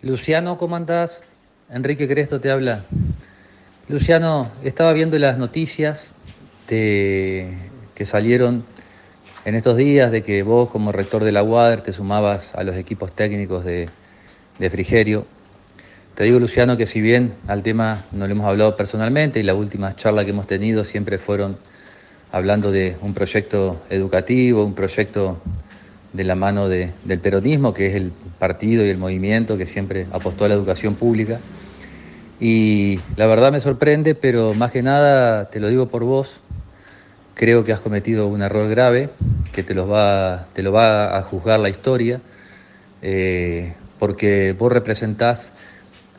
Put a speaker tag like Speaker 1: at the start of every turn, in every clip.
Speaker 1: Luciano, ¿cómo andás? Enrique Cresto te habla. Luciano, estaba viendo las noticias que salieron en estos días de que vos como rector de la UADER te sumabas a los equipos técnicos de, de Frigerio. Te digo, Luciano, que si bien al tema no lo hemos hablado personalmente y las últimas charlas que hemos tenido siempre fueron hablando de un proyecto educativo, un proyecto de la mano del peronismo, que es el partido y el movimiento que siempre apostó a la educación pública. Y la verdad me sorprende, pero más que nada, te lo digo por vos, creo que has cometido un error grave, que te, va, te lo va a juzgar la historia, eh, porque vos representás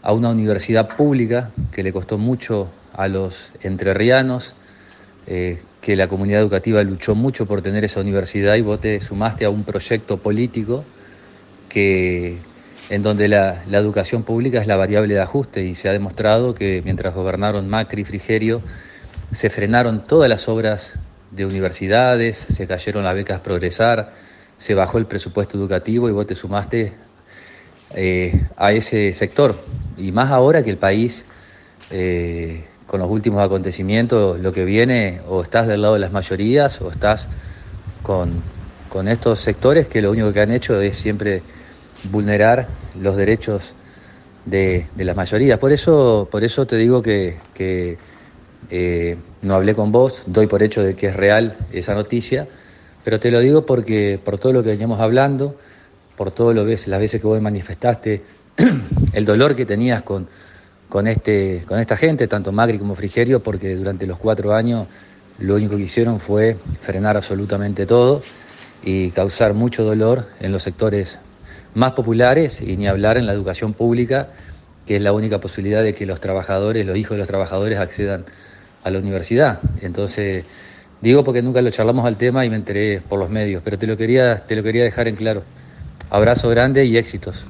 Speaker 1: a una universidad pública que le costó mucho a los entrerrianos, eh, que la comunidad educativa luchó mucho por tener esa universidad y vos te sumaste a un proyecto político que, en donde la, educación pública es la variable de ajuste y se ha demostrado que mientras gobernaron Macri y Frigerio se frenaron todas las obras de universidades, se cayeron las becas Progresar, se bajó el presupuesto educativo y vos te sumaste eh, a ese sector. Y más ahora que el país eh, con los últimos acontecimientos, lo que viene, o estás del lado de las mayorías o estás con, estos sectores que lo único que han hecho es siempre vulnerar los derechos de, las mayorías. Por eso, por eso te digo que, eh, no hablé con vos, doy por hecho de que es real esa noticia, pero te lo digo porque por todo lo que veníamos hablando, por todas las veces que vos manifestaste el dolor que tenías con, con, este, con esta gente, tanto Macri como Frigerio, porque durante los cuatro años lo único que hicieron fue frenar absolutamente todo y causar mucho dolor en los sectores más populares y ni hablar en la educación pública, que es la única posibilidad de que los trabajadores, los hijos de los trabajadores accedan a la universidad. Entonces, digo porque nunca lo charlamos al tema y me enteré por los medios, pero te lo quería, te lo quería dejar en claro. Abrazo grande y éxitos.